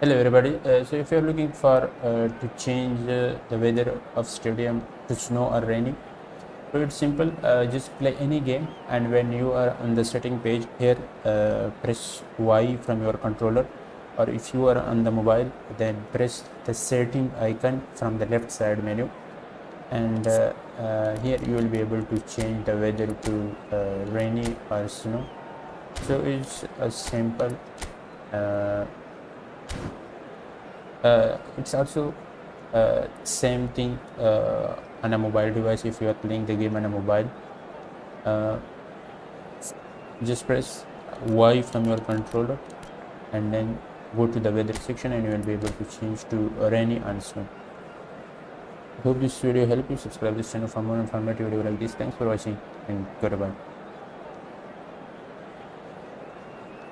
Hello everybody. Uh, so if you're looking for uh, to change uh, the weather of stadium to snow or rainy, so it's simple. Uh, just play any game, and when you are on the setting page here, uh, press Y from your controller, or if you are on the mobile, then press the setting icon from the left side menu, and uh, here you will be able to change the weather to rainy or snow. So it's a simple. Uh, it's also uh, same thing uh, on a mobile device if you are playing the game on a mobile uh, just press y from your controller and then go to the weather section and you will be able to change to rainy and snow. Hope this video helped you. Subscribe this channel for more informative video like this. Thanks for watching and goodbye